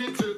work to